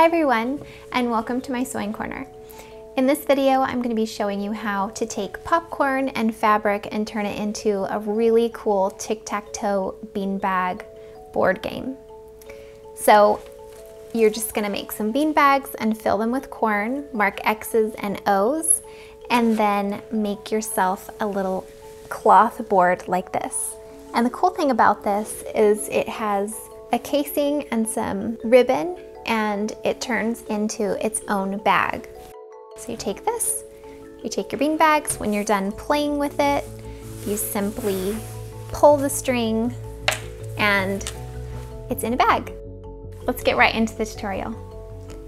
Hi everyone, and welcome to my sewing corner. In this video, I'm going to be showing you how to take popcorn and fabric and turn it into a really cool tic-tac-toe beanbag board game. So you're just going to make some bean bags and fill them with corn, mark X's and O's, and then make yourself a little cloth board like this. And the cool thing about this is it has a casing and some ribbon and it turns into its own bag. So you take this, you take your bean bags, when you're done playing with it, you simply pull the string and it's in a bag. Let's get right into the tutorial.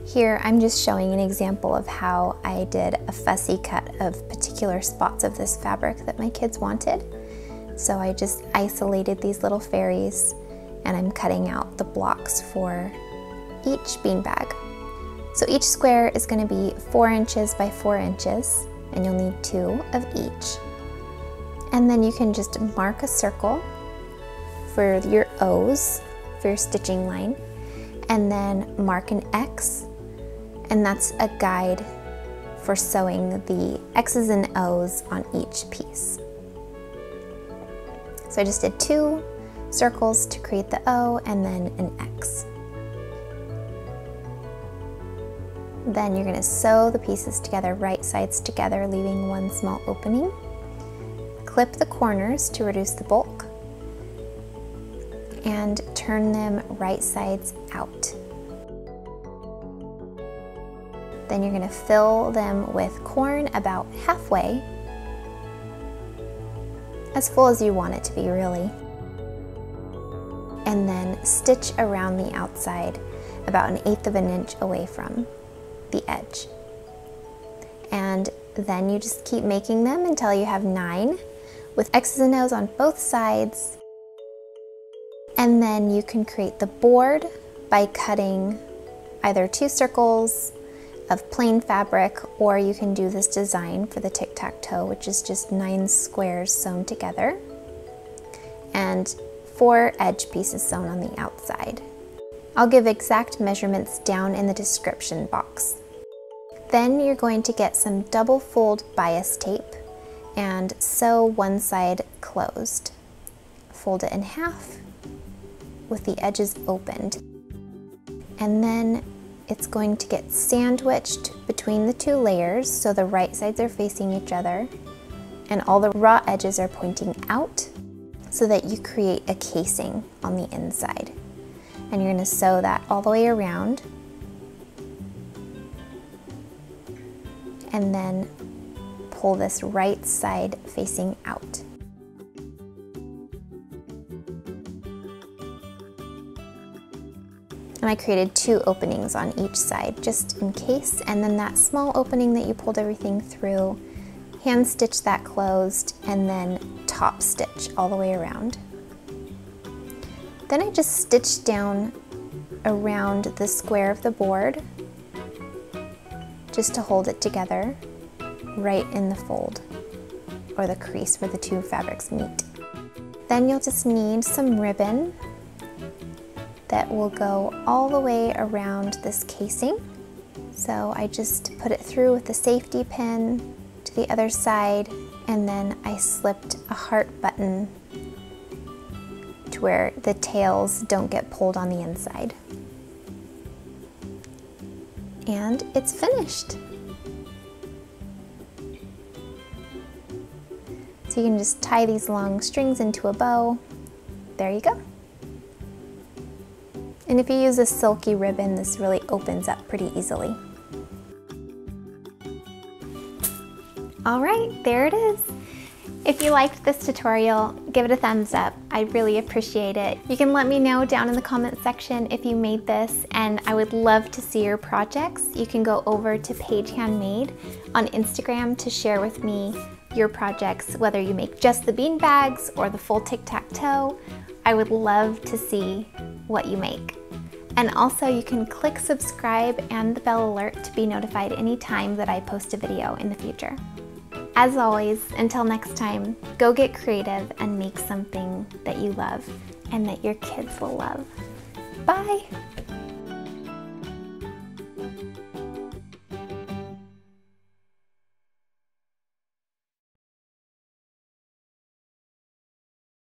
Here I'm just showing an example of how I did a fussy cut of particular spots of this fabric that my kids wanted. So I just isolated these little fairies and I'm cutting out the blocks for each beanbag. So each square is going to be 4 inches by 4 inches, and you'll need two of each. And then you can just mark a circle for your O's, for your stitching line, and then mark an X, and that's a guide for sewing the X's and O's on each piece. So I just did two circles to create the O and then an X. Then you're going to sew the pieces together right sides together, leaving one small opening. Clip the corners to reduce the bulk and turn them right sides out. Then you're going to fill them with corn about halfway, as full as you want it to be really. And then stitch around the outside about an eighth of an inch away from the edge. And then you just keep making them until you have nine with X's and O's on both sides. And then you can create the board by cutting either two circles of plain fabric or you can do this design for the tic-tac-toe which is just nine squares sewn together and four edge pieces sewn on the outside. I'll give exact measurements down in the description box. Then you're going to get some double fold bias tape and sew one side closed. Fold it in half with the edges opened. And then it's going to get sandwiched between the two layers so the right sides are facing each other and all the raw edges are pointing out so that you create a casing on the inside. And you're gonna sew that all the way around and then pull this right side facing out. And I created two openings on each side just in case and then that small opening that you pulled everything through, hand stitch that closed and then top stitch all the way around. Then I just stitched down around the square of the board just to hold it together right in the fold or the crease where the two fabrics meet. Then you'll just need some ribbon that will go all the way around this casing. So I just put it through with the safety pin to the other side and then I slipped a heart button to where the tails don't get pulled on the inside and it's finished. So you can just tie these long strings into a bow. There you go. And if you use a silky ribbon, this really opens up pretty easily. All right, there it is. If you liked this tutorial, give it a thumbs up. I'd really appreciate it. You can let me know down in the comments section if you made this and I would love to see your projects. You can go over to Paige Handmade on Instagram to share with me your projects, whether you make just the bean bags or the full tic-tac-toe. I would love to see what you make. And also you can click subscribe and the bell alert to be notified anytime that I post a video in the future. As always, until next time, go get creative and make something that you love and that your kids will love. Bye!